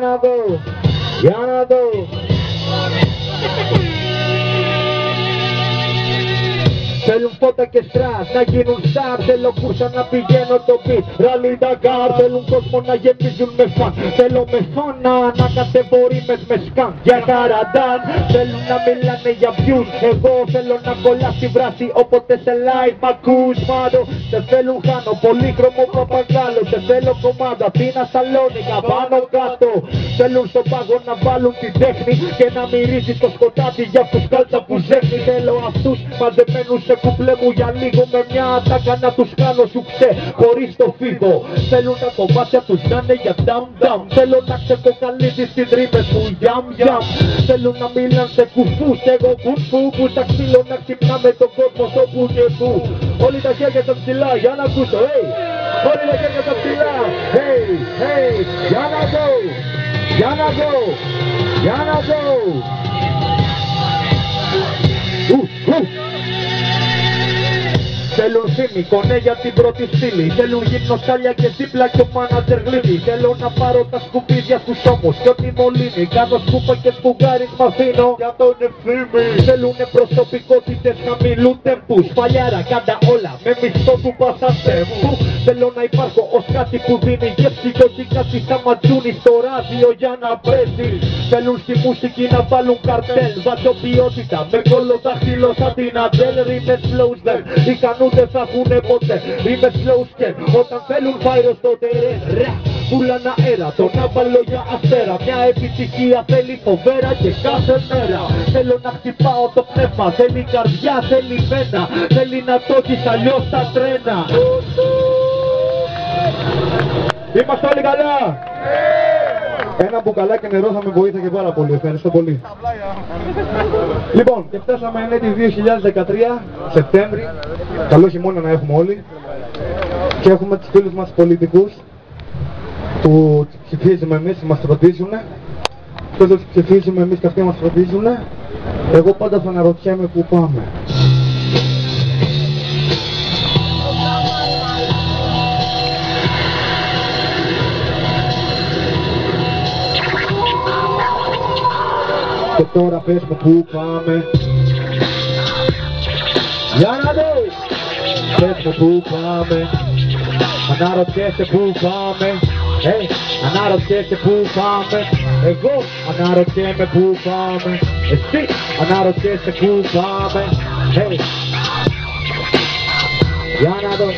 να δω, για να δω, Θέλουν φώτα και στρας να γίνουν στάρ Θέλω κούρσα να πηγαίνω το beat. Ράλι Νταγκάρ Θέλουν κόσμο να γεμίζουν με φαν. Θέλω με φώνα να κατεβορήμες με σκάν. Για καραντάν Θέλουν να μιλάνε για views. Εγώ θέλω να κολλά στη βράση Όποτε σε live μ' ακούς μάτω Σε θέλουν χάνω πολύχρωμο παπαγάλο Σε θέλω κομμάτα Αθήνα Σαλόνικα πάνω κάτω. Θέλουν στον πάγο να βάλουν την τέχνη Και να μυρίζει το σκοτάδι για αυτούς κάλτσα που ζέχνει. Θέλω αυτούς μαζεμένους σε κουμπλέ μου για λίγο Με μια ατάκα να τους κάνω σου ξέ χωρίς το φίβο Θέλουν τα κομμάτια τους να είναι για νταμ νταμ. Θέλω να ξεκοκαλίζει στις ρήμες μου γιαμ γιαμ. Θέλουν να μιλάνε σε κουφούς εγώ κουφού που στα ξύλο να ξυπνάμε τον κόσμο στο που και που Όλοι τα χέρια τα ψηλά για να ακούσω hey! Όλοι τα χέρια τα ψηλά hey, hey, για να δω για να δω για να δω Θέλουν φήμη, κονέ για την πρώτη στήλη. Θέλουν γυμνοσκάλια και δίπλα και ο μάνατζερ γλύβει Θέλω να πάρω τα σκουπίδια στους ώμους και ό,τι μολύνει. Κάνω σκούπα και σπουγάρι μ' αφήνω για τον ευθύμη. Θέλουνε προσωπικότητες να μιλούν τεμπούς Παλιάρα κάντα όλα με μισθό του πασατέμπου Θέλω να υπάρχω ως κάτι που δίνει γεύση και όχι κάτι σαν ματζούνι στο ράδιο για να παίζεις Θέλουν στη μουσική να βάλουν καρτέλ. Βάζω ποιότητα με κολοτάχυλο σαν την Αντέλ Ρίμες flows δεν ικανού δεν θα έχουνε ποτέ. Ρίμες flows και όταν θέλουν φάιρο στο τερέν Ρε, πουλαν αέρα, τον άβαλο για αστέρα Μια επιτυχία θέλει φοβέρα και κάθε μέρα. Θέλω να χτυπάω το πνεύμα, θέλει καρδιά, θέλει βένα Θέλει να το έχεις αλλιώς τα τρένα. Είμαστε όλοι καλά! Ένα μπουκαλάκι νερό θα με βοήθησε πάρα πολύ. Ευχαριστώ πολύ. λοιπόν, και φτάσαμε έτη 2013, Σεπτέμβρη. Καλό χειμώνα να έχουμε όλοι. Και έχουμε τους φίλους μας πολιτικούς που ψηφίζουμε εμείς, μας φροντίζουν. Και τους ψηφίζουμε εμείς και αυτοί μας φροντίζουν. Εγώ πάντα θα αναρωτιέμαι πού πάμε. Και τώρα πες μου πού πάμε Για να δω Πες μου πού πάμε Αναρωτιέσαι πού πάμε hey, Αναρωτιέσαι πού πάμε Εγώ αναρωτιέμαι πού πάμε Εσύ αναρωτιέσαι πού πάμε hey. Για να δω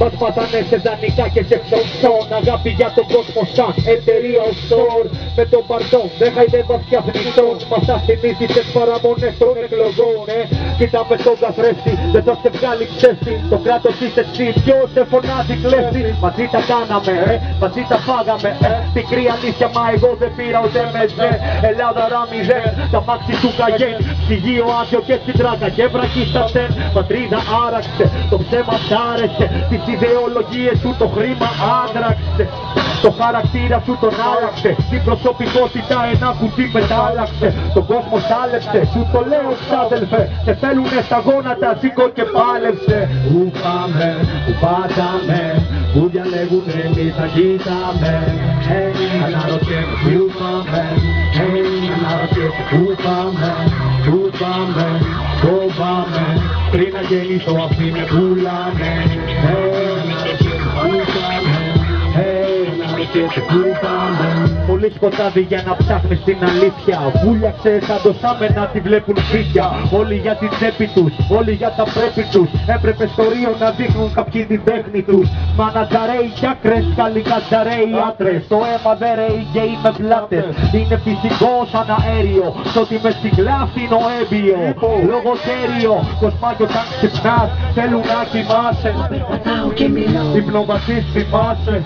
μας μάθανε σε δανεικά και σε ψωμψών Αγάπη για τον κόσμο σαν εταιρεία offshore Με τον παρτόν δεν χαϊδεύα φτιάχνητος Μας τα θυμήθησες παραμονές των εκλογών ε; Κοίταμε στον καθρέφτη, δεν θα σε βγάλει ξέστη. Το κράτος είσαι εσύ, ποιος σε φωνάζει κλέφτη; Μαζί τα κάναμε, ε, μαζί τα φάγαμε ε; Πικρή αλήθεια, μα εγώ δεν πήρα ούτε με ζε Ελλάδα ράμιζε, τα μάξι του καγέν. Ψυγείο άδειο και στην τράκα και βρακή στα τεν Πατρίδα άραξε, το ψέμα σ' άρεσε Τις ιδεολογίες σου το χρήμα άντραξε. Το χαρακτήρα σου τον άλλαξε. Την προσωπικότητα ένα κουτί μετάλλαξε Τον κόσμο σάλεψε. Σου το λέω ξάδελφε Σε θέλουνε στα γόνατα σήκω και πάλεψε. Πού πάμε, πού πάταμε Πού διαλέγουνε εμείς θα κοίταμε Hey, αναρωτιέμαι πού πάμε. Hey, αναρωτιέμαι πού πάμε Πού πάμε, πού πάμε. Πριν να γεννήσω αυτοί με πουλάνε. Hey, αναρωτιέμαι πού πάμε. Hey, αναρωτιέμαι πού πάμε Πολύ σκοτάδι για να ψάχνεις την αλήθεια. Βούλιαξε σαν το σάμενα τη βλέπουν σπίτια. Όλοι για την τσέπη τους, όλοι για τα πρέπει τους. Έπρεπε στο Ρίο να δείχνουν κάποιοι την τέχνη τους. Μανατζαρέοι κι άκρες, καλοί κατζαρέοι άντρες. Το αίμα δεν ρέει και είμαι πλάτες. Είναι φυσικό σαν αέριο Σ' ότι με συγκλάφει είναι ο έμπιο Λογοτέριο, κοσμάκι όταν ξυπνάς Θέλουν να κοιμάσαι. Υπνοβασίς θυμάσαι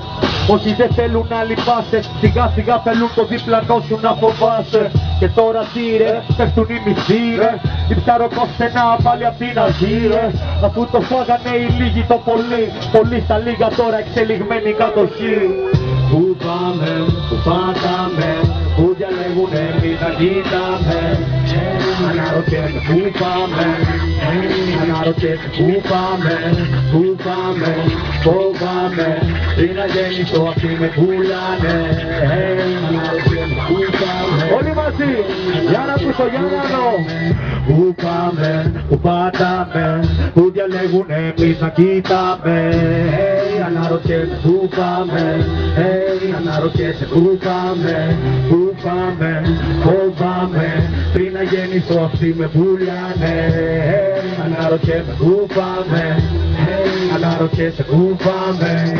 όχι δεν θέλουν να λυπάσαι Σιγά σιγά θέλουν το διπλανό σου να φοβάσαι. Και τώρα τι ρε, πέφτουν οι μισοί ρε Η ψαροκόστενα πάλι απ' την αρχή ρε Αφού το φάγανε οι λίγοι το πολύ Πολύ στα λίγα τώρα εξελιγμένη κατοχή Πού πάμε, πού πάταμε Πού διαλέγουνε εμείς να κοίταμε Αναρωτιέμαι πού πάμε Hey, αναρωτιέσαι πού πάμε, πού πάμε, φοβάμαι Πριν να γεννηθώ αυτοί με πουλάνε Hey, αναρωτιέσαι πού πάμε Όλοι μαζί, για να ακούσω, για να δω Πού πάμε, πού πατάμε, πού διαλέγουν εμείς να κοιτάμε. Hey, αναρωτιέσαι πού πάμε, hey, αναρωτιέσαι πού πάμε, πού πάμε, φοβάμαι Πριν να γεννηθώ αυτοί με πουλάνε hey, αναρωτιέμαι πού πάμε, hey, αναρωτιέσαι πού πάμε